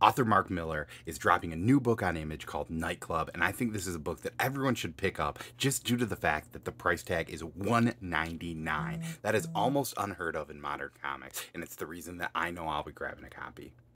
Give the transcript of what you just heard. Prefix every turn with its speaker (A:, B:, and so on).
A: Author Mark Millar is dropping a new book on Image called Nightclub, and I think this is a book that everyone should pick up just due to the fact that the price tag is $1.99. That is almost unheard of in modern comics, and it's the reason that I know I'll be grabbing a copy.